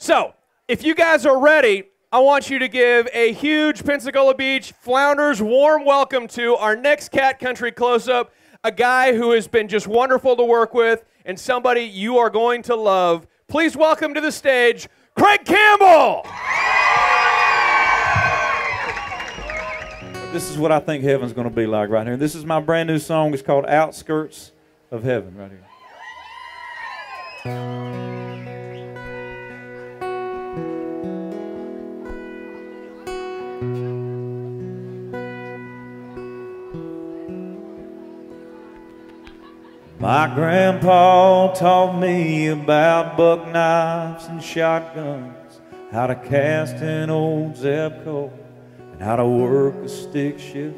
So, if you guys are ready, I want you to give a huge Pensacola Beach Flounders warm welcome to our next Cat Country close up, a guy who has been just wonderful to work with and somebody you are going to love. Please welcome to the stage, Craig Campbell. This is what I think heaven's going to be like right here. This is my brand new song. It's called Outskirts of Heaven right here. My grandpa taught me about buck knives and shotguns, how to cast an old Zebco, and how to work a stick shift.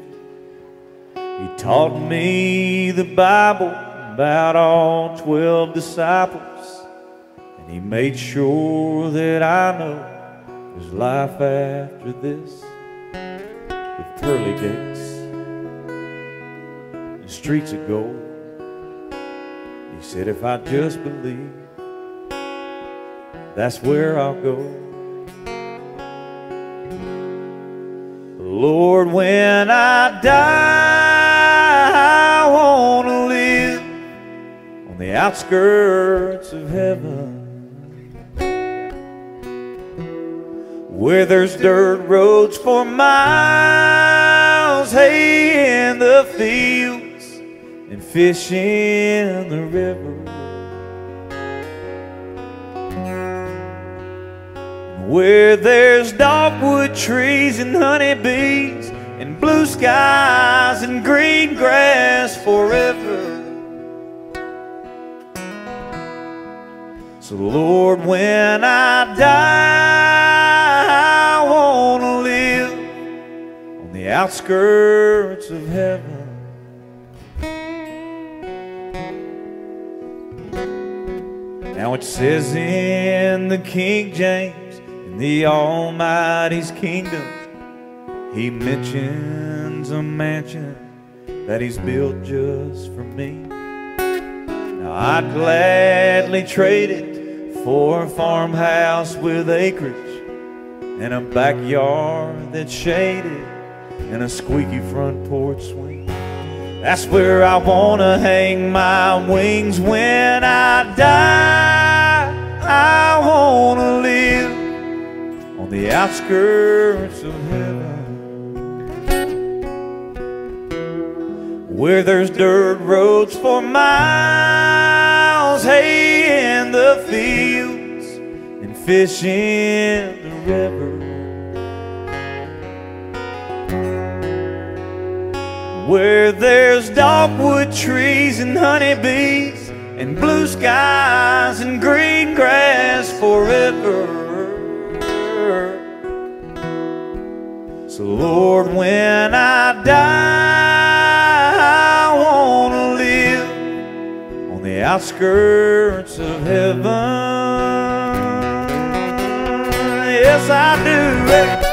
He taught me the Bible about all 12 disciples, and he made sure that I know there's life after this with pearly gates and streets of gold. He said, if I just believe, that's where I'll go. Lord, when I die, I want to live on the outskirts of heaven. Where there's dirt roads for miles, hay in the fields and fish in the river. Where there's dogwood trees and honeybees and blue skies and green grass forever. So, Lord, when I die, I want to live on the outskirts of heaven. Now it says in the King James, in the Almighty's kingdom, he mentions a mansion that he's built just for me. Now I'd gladly trade it for a farmhouse with acreage and a backyard that's shaded and a squeaky front porch swing. That's where I wanna hang my wings when I die. I wanna live on the outskirts of heaven. Where there's dirt roads for miles, hay in the fields, and fish in the river. Where there's dogwood trees and honeybees and blue skies and green grass forever. So, Lord, when I die, I want to live on the outskirts of heaven. Yes, I do.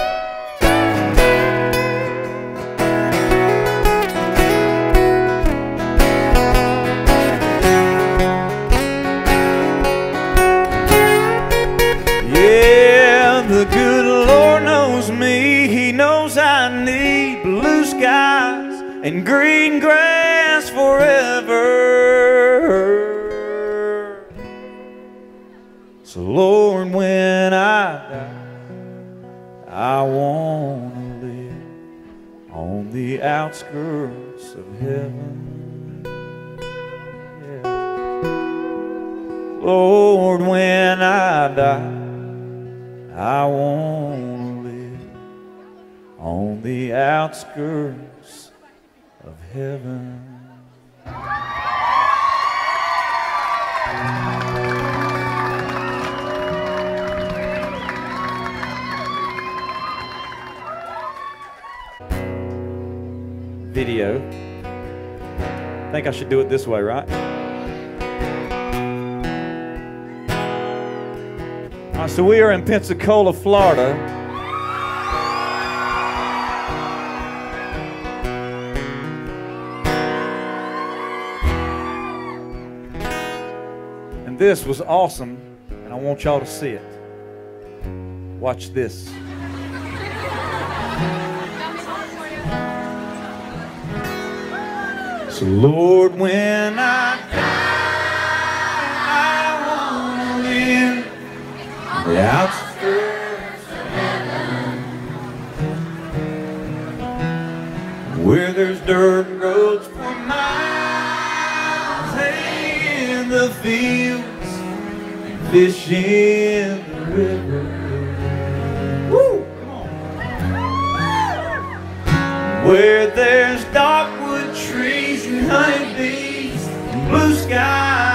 Skies and green grass forever. So, Lord, when I die, I want to live on the outskirts of heaven. Lord, when I die, I want on the outskirts of heaven. Video. I think I should do it this way, right? All right, so we are in Pensacola, Florida. This was awesome, and I want y'all to see it. Watch this. So, Lord, when I die, I want to live on the outskirts of heaven, where there's dirt roads for miles, in the fields, fish in the river. Woo! Come on. Where there's dogwood trees and honeybees, and blue skies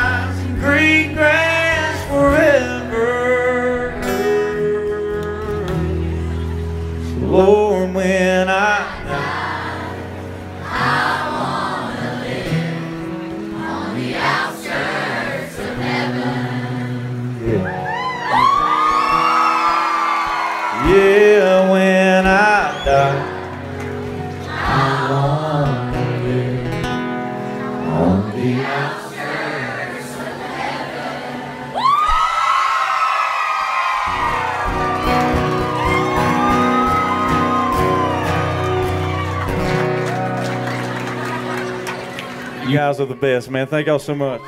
guys are the best, man. Thank y'all so much.